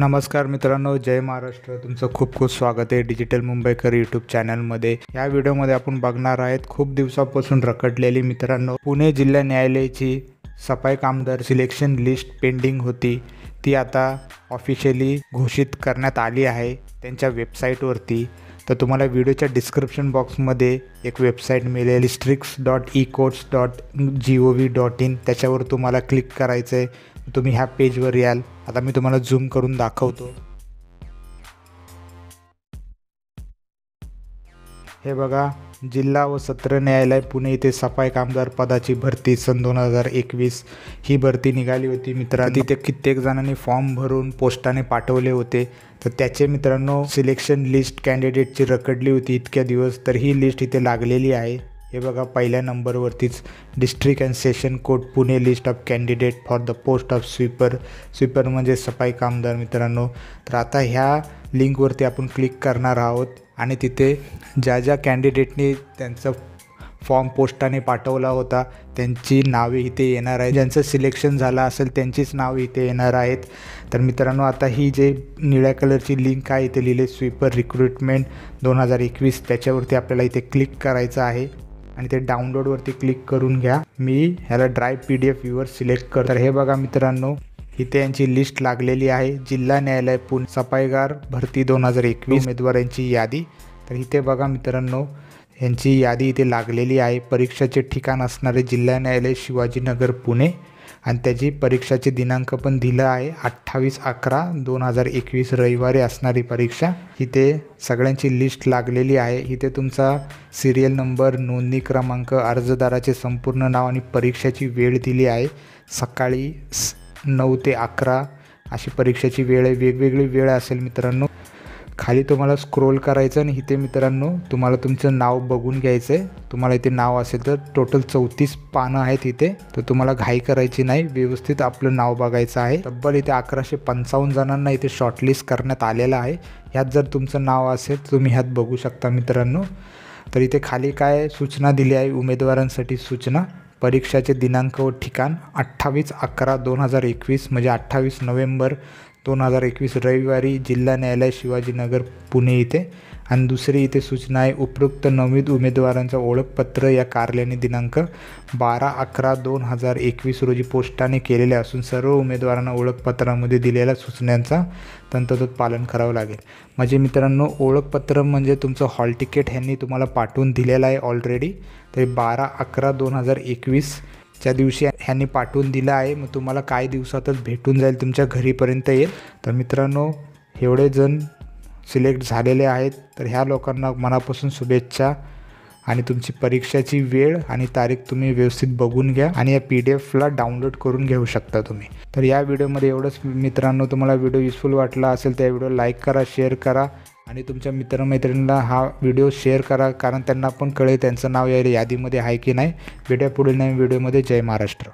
नमस्कार मित्रांनो जय महाराष्ट्र. तुमचं खूप खूप स्वागत आहे डिजिटल मुंबईकर यूट्यूब चॅनलमध्ये. या व्हिडिओमध्ये आपण बघणार आहेत खूप दिवसापासून रखडलेली मित्रांनो पुणे जिल्हा न्यायालयाची सफाई कामगार सिलेक्शन लिस्ट पेंडिंग होती. ती आता ऑफिशियली घोषित करण्यात आली आहे त्यांच्या वेबसाईटवरती. तर तुम्हाला व्हिडिओच्या डिस्क्रिप्शन बॉक्समध्ये एक वेबसाईट मिळेल districts dot e courts dot G O V dot in त्याच्यावर तुम्हाला क्लिक करायचं आहे तुम्ही ह्या पेजवर याल. आता मी तुम्हाला झूम करून दाखवतो. हे बघा जिल्हा व सत्र न्यायालय पुणे येथे सफाई कामगार पदाची भरती सन दोन हजार एकवीस. ही भरती निघाली होती मित्रांनो. तिथे कित्येक जणांनी फॉर्म भरून पोस्टाने पाठवले होते. तर त्याचे मित्रांनो सिलेक्शन लिस्ट कॅन्डिडेटची रखडली होती इतक्या दिवस तर ही लिस्ट इथे लागलेली आहे. हे बघा पहिल्या नंबरवरतीच district and session court Pune list of candidate for the post of sweeper sweeper म्हणजे सफाई कामदार मित्रांनो. तर आता ह्या लिंकवरती आपण क्लिक करणार आहोत आणि तिथे ज्या ज्या कॅन्डिडेटनी त्यांचं फॉर्म पोस्टाने पाठवला होता त्यांची नावे इथे येणार आहे ज्यांचं सिलेक्शन झालं असेल त्यांचीच नावे इथे येणार आहेत. तर मित्रांनो आता ही जे निळ्या कलरची लिंक आहे इथे लिहिले स्वीपर रिक्रुटमेंट दोन हजार एकवीस. त्याच्यावरती आपल्याला इथे क्लिक करायचं आहे. आणि ते डाउनलोडवरती क्लिक करून घ्या. मी ह्याला ड्राईव्ह पी डी एफ व्ह्यूवर सिलेक्ट कर तर हे बघा मित्रांनो इथे यांची लिस्ट लागलेली आहे. जिल्हा न्यायालय पुणे सफाईगार भरती दोन हजार एकवीस उमेदवारांची यादी. तर इथे बघा मित्रांनो यांची यादी इथे लागलेली आहे. परीक्षाचे ठिकाण असणारे जिल्हा न्यायालय शिवाजीनगर पुणे. आणि त्याची परीक्षाचे दिनांक पण दिलं आहे. अठ्ठावीस अकरा दोन हजार एकवीस रविवारी असणारी परीक्षा. इथे सगळ्यांची लिस्ट लागलेली आहे. इथे तुमचा सिरियल नंबर नोंदणी क्रमांक अर्जदाराचे संपूर्ण नाव आणि परीक्षेची वेळ दिली आहे. सकाळी नऊ ते अकरा अशी परीक्षेची वेळ आहे. वेगवेगळी वेळ असेल मित्रांनो. खाली तुम्हाला स्क्रोल करायचं आणि इथे मित्रांनो तुम्हाला तुमचं नाव बघून घ्यायचं आहे तुम्हाला इथे नाव असेल तर टोटल चौतीस पानं आहेत इथे. तर तुम्हाला घाई करायची नाही व्यवस्थित आपलं नाव बघायचं आहे. तब्बल इथे अकराशे पंचावन्न जणांना इथे शॉर्टलिस्ट करण्यात आलेलं आहे. ह्यात जर तुमचं नाव असेल तुम्ही ह्यात बघू शकता मित्रांनो. तर इथे खाली काय सूचना दिली आहे? उमेदवारांसाठी सूचना. परीक्षाचे दिनांक व ठिकाण अठ्ठावीस अकरा दोन हजार एकवीस म्हणजे अठ्ठावीस नोव्हेंबर दोन हजार एकवीस रविवारी जिल्हा न्यायालय शिवाजीनगर पुणे इथे आणि दुसरी इथे सूचना आहे उपरोक्त नववीत उमेदवारांचं ओळखपत्र या कार्यालयाने दिनांक बारा अकरा दोन हजार एकवीस रोजी पोस्टाने केलेले असून सर्व उमेदवारांना ओळखपत्रामध्ये दिलेल्या सूचनांचा तंतोतंत पालन करावं लागेल. म्हणजे मित्रांनो ओळखपत्र म्हणजे तुमचं हॉल तिकीट ह्यांनी तुम्हाला पाठवून दिलेलं आहे ऑलरेडी ते बारा अकरा दोन हजार एकवीस च्या दिवशी ह्यांनी पाठवून दिलं आहे. मग तुम्हाला काही दिवसातच भेटून जाईल. तुमच्या घरीपर्यंत येईल. तर मित्रांनो एवढे जण सिलेक्ट झालेले आहेत. तर ह्या लोकांना मनापासून शुभेच्छा. आणि तुमची परीक्षाची वेळ आणि तारीख तुम्ही व्यवस्थित बघून घ्या. आणि या पी डी एफला डाउनलोड करून घेऊ शकता तुम्ही. तर या व्हिडिओमध्ये एवढंच. मित्रांनो तुम्हाला व्हिडिओ युजफुल वाटला असेल तर या व्हिडिओ लाईक करा शेअर करा. आणि तुमच्या मित्रमैत्रिणींना हा व्हिडिओ शेअर करा कारण त्यांना पण कळेल त्यांचं नाव या यादीमध्ये आहे की नाही. भेटूया पुढील नवीन व्हिडिओमध्ये. जय महाराष्ट्र.